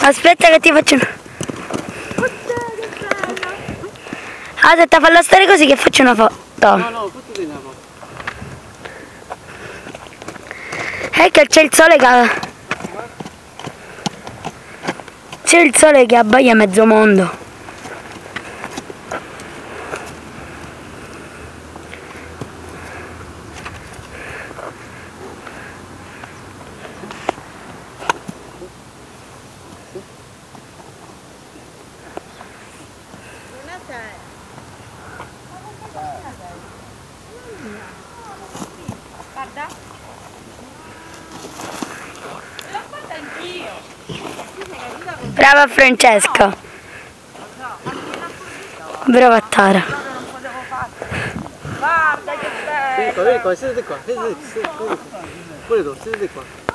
Aspetta che ti faccio una... Aspetta, fallo stare così che faccio una foto. No, no, fatti una foto. È che c'è il sole che... C'è il sole che abbaia mezzo mondo. Guarda. L'ho fatta anch'io. Brava Francesca. Brava Tara. Non potevo fare. Guarda che bello. Vieni qua, vieni qua, siediti qua. Siediti qua.